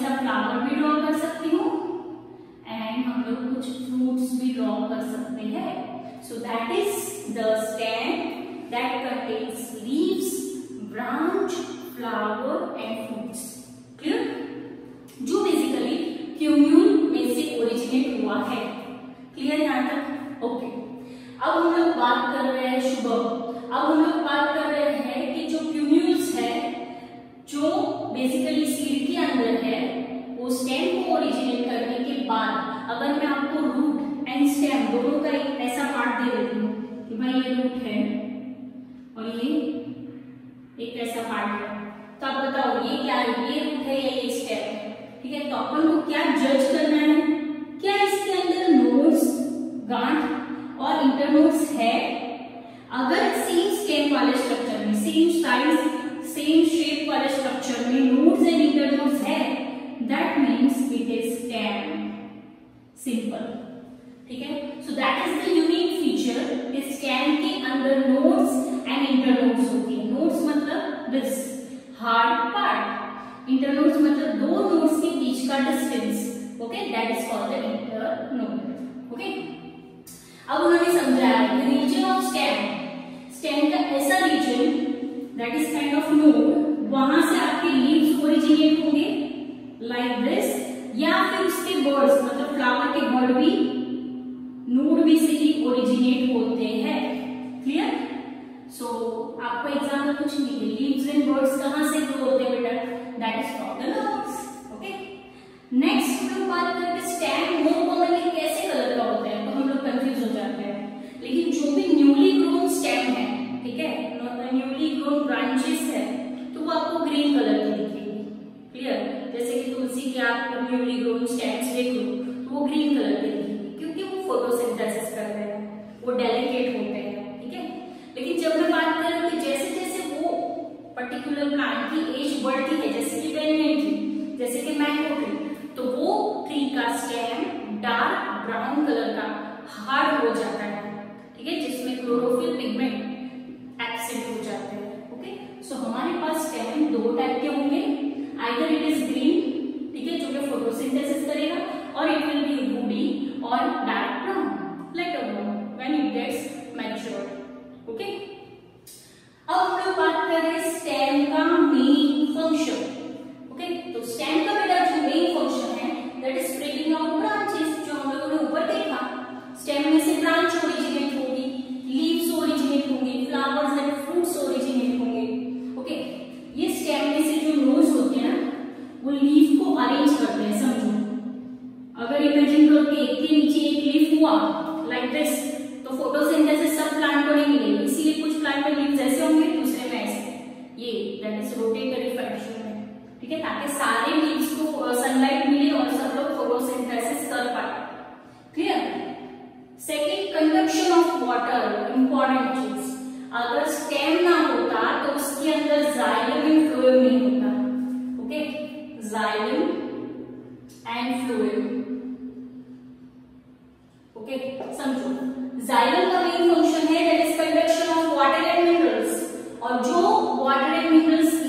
ऐसा फ्लावर भी ड्रॉ कर सकती हूँ। एंड हम लोग कुछ फ्रूट्स भी ड्रॉ कर सकते हैं। So that is the stem that contains leaves branch flower and fruits clear जो बेसिकली क्यूम्यून में से ओरिजिनेट हुआ है। क्लियर यहाँ तक ओके अब हम लोग बात कर रहे हैं शुभम। अब हम लोग बात कर अगर मैं आपको रूट एंड स्टेम दोनों का एक ऐसा पार्ट दे देती हूँ कि भाई ये रूट है और ये एक ऐसा पार्ट है। तो आप बताओ, ये क्या है? ये रूट है या ये स्टेम है? ठीक है? तो अपन को क्या जज करना है? क्या इसके अंदर नोड्स गांठ और इंटरनोड्स है? अगर सेम स्टेम वाले स्ट्रक्चर में सेम साइज़ सेम शेप वाले स्ट्रक्चर में नोड्स एंड इंटरनोड्स है that means it is stem simple ठीक है? So that is the unique feature इस स्टेम के अंदर नोड्स एंड इंटरनोड्स होती है। नोड्स मतलब दिस हार्ड पार्ट इंटरनोड्स मतलब दो नोड्स के बीच का distance okay that is called the internode okay अब उन्होंने समझाया रीजन ऑफ़ स्टेम स्टेम का ऐसा region that is kind of node वहाँ से आपके लीव्स ओरिजिनेट होंगे लाइक दिस या फिर उसके बर्ड्स मतलब फ्लावर के बर्ड भी नूड भी से ही ओरिजिनेट होते हैं. क्लियर सो so, आपको एग्ज़ाम्पल कुछ नहीं लीव्स एंड बर्ड्स कहाँ से ग्रो होते हैं बेटा? That is from the nodes okay next हम बात करते हैं स्टेम मोर दिस तो फोटोसिंथेसिस सब प्लांट को नहीं मिलेगी, इसीलिए कुछ प्लांट में लीव्स ऐसे होंगे, दूसरे में ऐसे। ये दैट इज़ रोटेटरी फैक्शन है, ठीक है? ताकि सारे लीव्स को सनलाइट मिले और सब लोग फोटोसिंथेसिस कर पाए। Clear second conduction of water important चीज़। अगर स्टेम ना होता तो उसके अंदर जाइलम एंड फ्लोएम नहीं होता ओके जाइलम ओके, समझो। जाइलम का मेन फ़ंक्शन है that is conduction of water and minerals और जो वाटर एंड मिनरल्स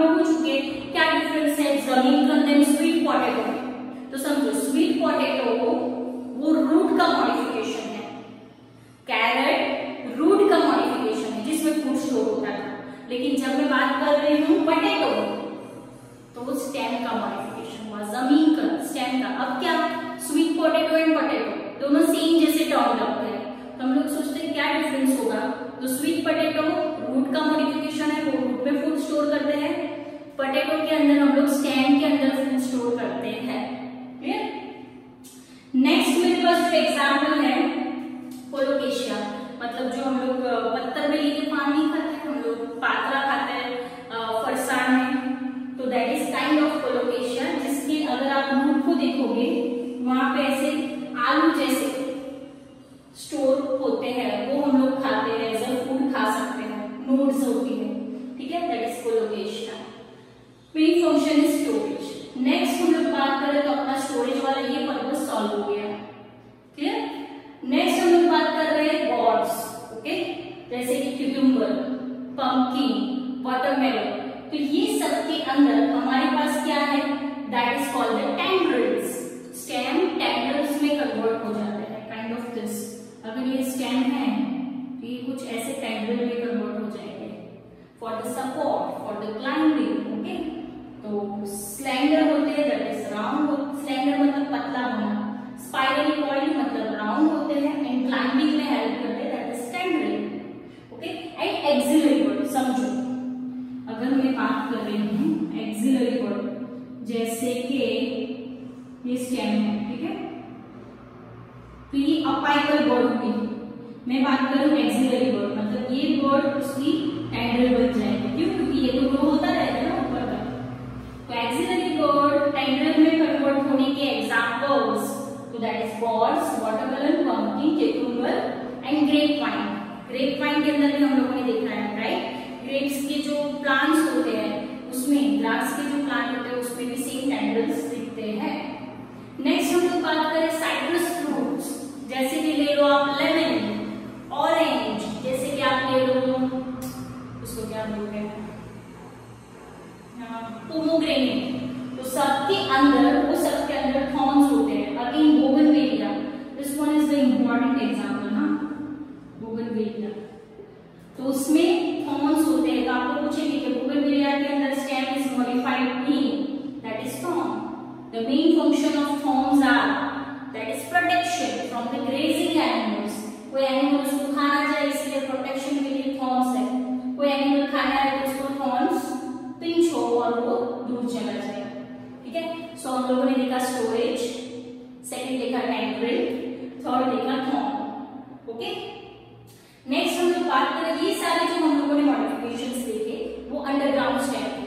मैं हो चुके क्या डिफरेंस है ज़मीन के अंदर स्वीट पोटैटो तो समझो स्वीट पोटैटो वो रूट का मॉडिफिकेशन है कैरेट रूट का मॉडिफिकेशन है जिसमें फ़ूड स्टोर होता है लेकिन जब मैं बात कर रही हूँ पोटैटो तो वो स्टेम का मॉडिफिकेशन हुआ ज़मीन का स्टेम का अब क्या स्वीट पोटैटो एंड पोटैटो दोनों सेम जैसे टर्म लगते हैं तो हम लोग सोचते हैं क्या डिफरेंस होगा तो स्वीट पोटैटो रूट का मॉडिफिकेशन है वो रूट में फ़ूड स्टोर करते हैं पोटैटो के अंदर हम लोग स्टेम के अंदर फ़ूड स्टोर करते हैं क्लियर नेक्स्ट मेरे एग्ज़ाम्पल है कोलोकेशिया मतलब जो हम लोग पत्थर में लेके पानी खाते हैं, हम लोग, पात्रा खाते हैं वाटरमेलन तो ये सब के अंदर हमारे पास क्या है? That is called the tendrils stem tendrils में कन्वर्ट हो जाते हैं काइंड ऑफ़ दिस अगर ये स्टेम है तो ये कुछ ऐसे टेंड्रिल में कन्वर्ट हो जाएँगे. For the support for the climbing okay तो स्लेंडर होते हैं दैट इज़ राउंड स्लेंडर मतलब पतला होना. स्पाइरली कॉइल मतलब राउंड होते हैं एंड क्लाइंबिंग में हेल्प करते हैं that is tendril okay and axillary समझो. अगर मैं बात कर रही हूँ एक्सिलरी वर्ड जैसे कि ये स्टेम है, ठीक है? तो ये अपाइकल वर्ड हुई मैं बात करूँ एक्सिलरी वर्ड मतलब ये वर्ड उसकी टेंडल बन जाएगी। क्यों? क्योंकि ये तो ग्रो होता रहेगा ना ऊपर तक। तो एक्सिलरी वर्ड टेंडल में कन्वर्ट होने के एग्जांपल्स तो that is balls watermelon pumpkin cucumber and grape vine grape vine के अंदर भी हम लोगों ने देखा है राइट ग्रेप्स के जो प्लांट्स होते हैं, उसमें ग्रास के जो प्लांट होते हैं, उसमें भी सेम टेंडल्स दिखते हैं। नेक्स्ट हम लोग बात करें साइट्रस फ्रूट्स जैसे कि ले लो आप लेमन ऑरेंज जैसे कि आप ले लो, उसको क्या बोलते हैं? पोमोग्रेनेट तो सबके अंदर, वो सबके अंदर थॉर्न्स होते हैं। Again bougainvillea this one is the important example second देखा टेंड्रिल थर्ड देखा थॉर्न ओके नेक्स्ट हम लोग बात करें, ये सारे जो हम लोगों ने मॉडिफिकेशंस देखे, वो अंडरग्राउंड स्टेम थे।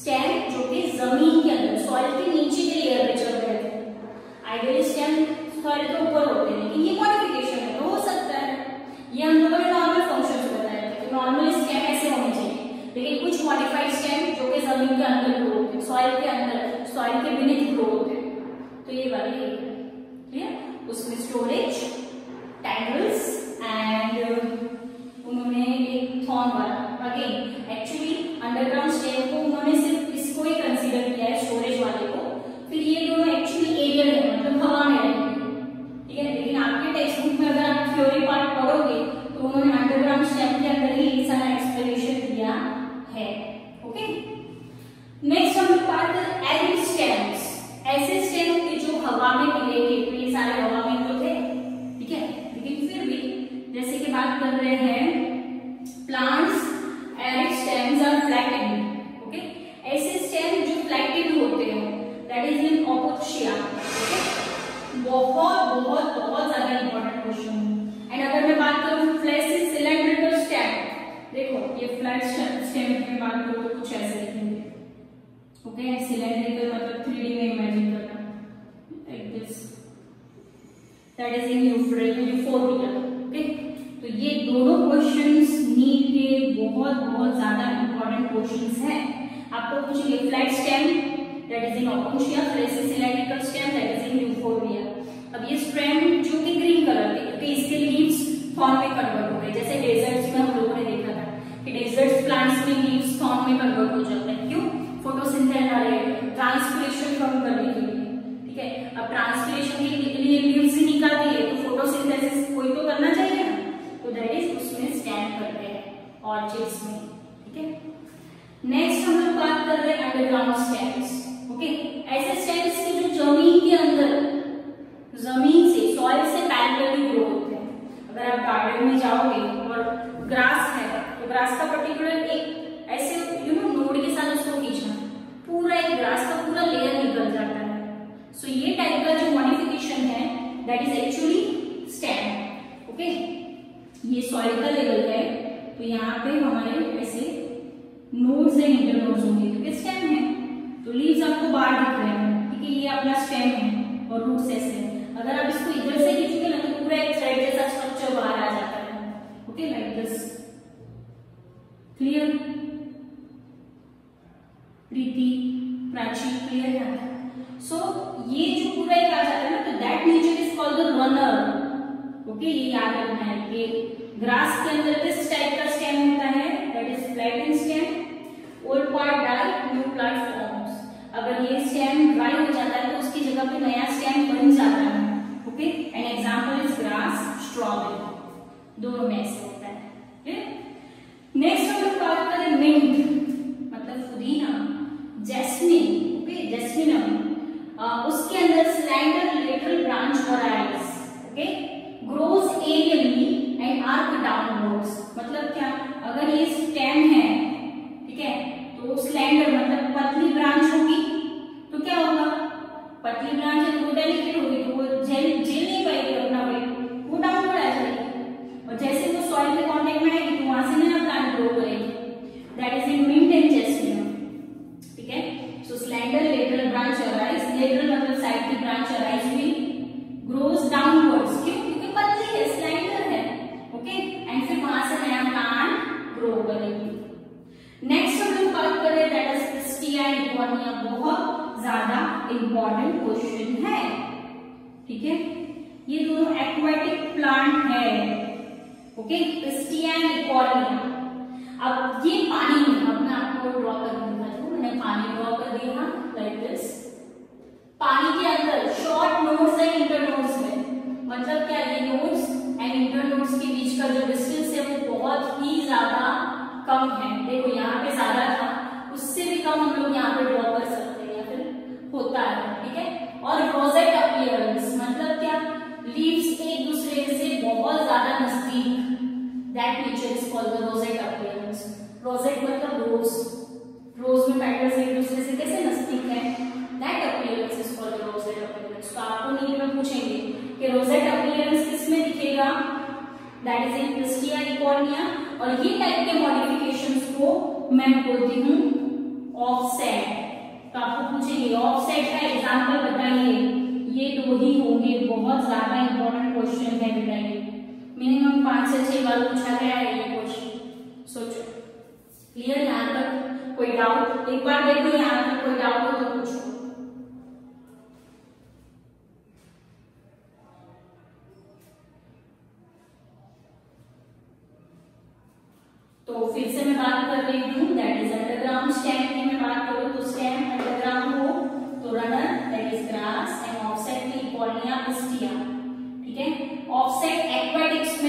स्टेम जो कि ज़मीन के अंदर सॉइल के नीचे के लेयर में चल रहे थे। आइडियली स्टेम सॉइल के ऊपर होते हैं, लेकिन ये मॉडिफिकेशन है तो हो सकता है। ये हम लोगों ने नॉर्मल फ़ंक्शंस बताए थे कि नॉर्मल स्टेम ऐसे होने चाहिए। लेकिन कुछ मॉडिफाइड स्टेम जो कि ज़मीन के अंदर ग्रो होते हैं सॉइल के अंदर सॉइल के बीनीथ ग्रो होते हैं। तो ये वाली क्लियर उसमें स्टोरेज टैंगल्स एंड उन्होंने एक थॉर्न वाला अगेन एक्चुअली अंडरग्राउंड ज़्यादा इंपॉर्टेंट क्वेश्चन एंड अगर मैं बात करूँ फ्लैश सिलेंड्रिकल स्टेम देखो, ये फ्लैट स्टेम की बात करूँ तो कुछ ऐसे लिखेंगे ओके सिलेंड्रिकल मतलब 3D में इमेजिन करना। Like this that is in euphorbia okay तो ये दोनों क्वेश्चंस नीट के बहुत बहुत ज़्यादा इंपॉर्टेंट क्वेश्चंस हैं। आपको पूछेंगे flat stem that is in ओपोशिया plants के लीव्स थॉर्न में कन्वर्ट हो जाते हैं। क्यों? फोटोसिंथेसिस ट्रांसपिरेशन कम करने के लिए। ठीक है? अब ट्रांसपिरेशन के लिए लीव्स ही निकालती है? तो फोटोसिंथेसिस कोई तो करना चाहिए ना। तो दैट इज़ उसमें स्टैंड करते हैं। ऑर्चिड्स में। ठीक है? नेक्स्ट हम लोग बात कर रहे हैं अंडरग्राउंड ये सॉइल का लेवल है तो यहाँ पे हमारे ऐसे नोड्स एंड इंटरनोड्स होंगे। क्योंकि स्टेम है? तो लीव्स आपको बाहर दिख रहे हैं। ठीक है, ये अपना स्टेम रखना है कि ग्रास के अंदर किस टाइप का स्टेम होता है? That is flattening stem old part die new plant forms अगर ये स्टेम ड्राई हो जाता है तो उसकी जगह पे नया स्टेम बन जाता है। Okay an example is grass strawberry दोनों में ऐसे ओके क्रिस्टिया इकोनिया अब ये पानी में मैं आपको ड्रॉ कर दूँगा जो मैंने पानी ड्रॉ कर दिया लाइक दिस पानी के अंदर शॉर्ट नोड्स एंड इंटरनोड्स में। मतलब क्या ये नोड्स एंड इंटरनोड्स के बीच का जो डिस्टेंस है वो बहुत ही ज़्यादा कम है। देखो यहाँ पे ज़्यादा था, उससे भी कम हम लोग यहाँ पे ड्रॉ कर सकते हैं या फिर होता है, ठीक है? और रोजेट अपीयरेंस मतलब क्या? लीव्स एक दूसरे से बहुत ज़्यादा नज़दीक that nature is called the rosette appearance rosette मतलब रोज रोज में पेटल्स एक दूसरे से कैसे नज़दीक है? That appearance is called the rosette appearance तो आपको नीट में पूछेंगे कि रोजेट अपीयरेंस किसमें दिखेगा? दैट इज़ इन क्रिस्टिया इकोनिया और ये टाइप के मॉडिफिकेशंस को मैं बोलती हूँ ऑफसेट तो आपको पूछेंगे ऑफसेट का एग्जांपल बताइए। ये दो ही होंगे, बहुत ज़्यादा इंपॉर्टेंट क्वेश्चन है बेटा मिनिमम पाँच से छह बार पूछा गया है ये क्वेश्चन सोचो। क्लियर यहाँ तक कोई डाउट एक बार देखो, यहाँ तक कोई डाउट हो तो पूछो। तो फिर से मैं बात कर रही हूँ that is underground example offset aquatic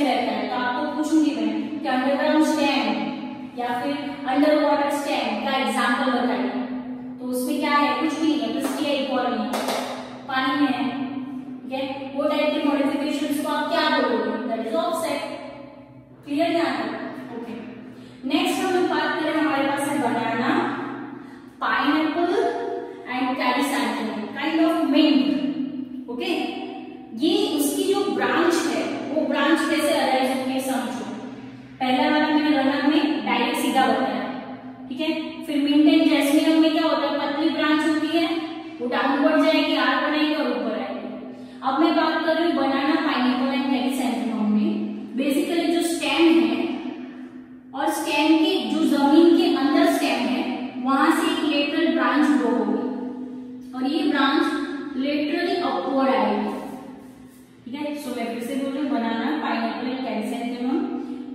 ठीक है? सो मैं फिर से बोल रही हूँ banana pineapple and chrysanthemum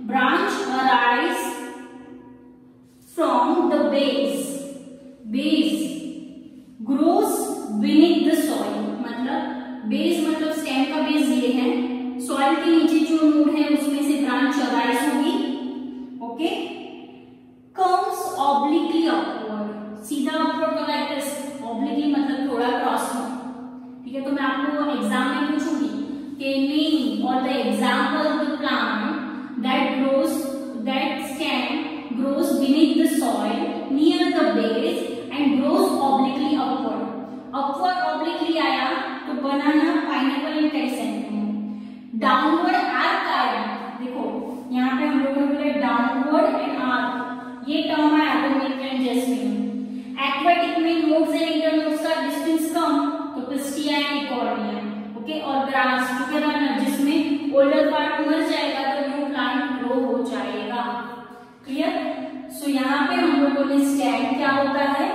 branch arise from the base the base and grows obliquely upward. Upward obliquely आया तो banana pineapple and chrysanthemum downward arch आया देखो, यहाँ पे हम लोगों ने बोले डाउनवर्ड एंड आर्क ये टर्म तो मिल्क एंड जैस्मिन एक्वेटिक में नोड्स एंड इंटरनोड्स का डिस्टेंस कम तो पिस्टिया एंड इकॉर्डिया ओके और ग्रास क्योंकि रनर जिसमें ओल्डर पार्ट मर जाएगा तो न्यू प्लांट ग्रो हो जाएगा। क्लियर सो so, यहाँ पे हम लोगों ने स्टैंड क्या होता है?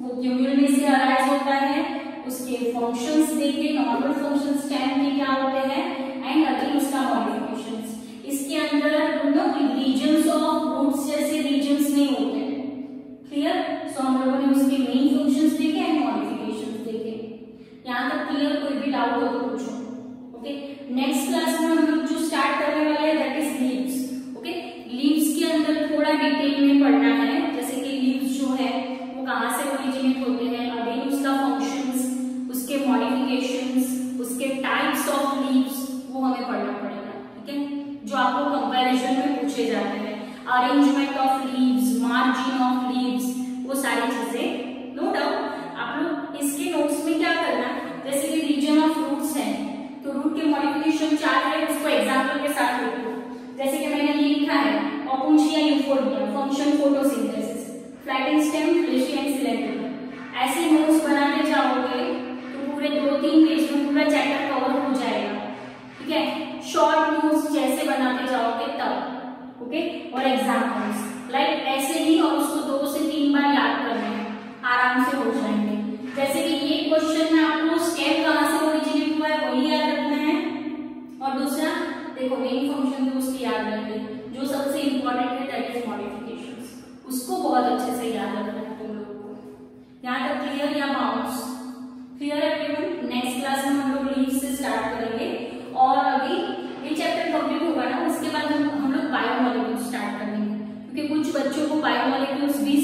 वो क्यूम्यूल में से अराइज होता है। उसके फ़ंक्शंस देखे नॉर्मल फ़ंक्शन स्टैंड के क्या होते हैं? एंड अगेन उसका मॉडिफिकेशंस इसके अंदर नो रीजंस ऑफ़ जैसे रीजंस नहीं होते क्लियर सो हम लोगों ने उसके मेन फ़ंक्शंस देखे एंड मॉडिफिकेशंस देखे। यहाँ तक क्लियर कोई भी डाउट हो तो पूछो। ओके नेक्स्ट क्लास में हम लोग जो स्टार्ट करने वाले हैं दैट इज़ लीव्स के अंदर थोड़ा डिटेल में पढ़ना है, जैसे कि लीव्स जो है, वो कहाँ से ओरिजिनेट होते हैं अगेन उसका फ़ंक्शंस उसके मॉडिफिकेशंस उसके टाइप्स ऑफ़ लीव्स वो हमें पढ़ना पड़ेगा, ठीक है? जो आपको कंपैरिजन में पूछे जाते हैं arrangement of leaves margin of leaves वो सारी चीज़ें नो डाउट आप लोग इसके नोट्स में क्या करना, जैसे कि रीजन ऑफ़ रूट्स है तो रूट के मॉडिफिकेशन चार है, उसको एग्ज़ाम्पल के साथ लिखो। जैसे कि मैंने ये लिखा है opuntia euphorbia function photosynthesis flattening stem fleshy and selective ऐसे नोट्स बनाने जाओगे तो पूरे दो तीन पेज में पूरा चैप्टर कवर हो जाएगा। ठीक है? शॉर्ट नोट्स जैसे बनाते जाओगे तब। ओके और एग्जाम्पल्स लाइक ऐसे ही और उसको दो से तीन बार याद करना। आराम से हो जाएँगे। जैसे कि अच्छे से याद रखना है तुम लोग को। यहाँ तक क्लियर या बाउंस क्लियर है एवरीवन नेक्स्ट क्लास में हम लोग लीव से स्टार्ट करेंगे। और अभी ये चैप्टर कंप्लीट होगा ना, उसके बाद हम हम लोग बायोमोलिक्यूल स्टार्ट करेंगे। क्योंकि कुछ बच्चों को बायोमोलिक्यूल्स भी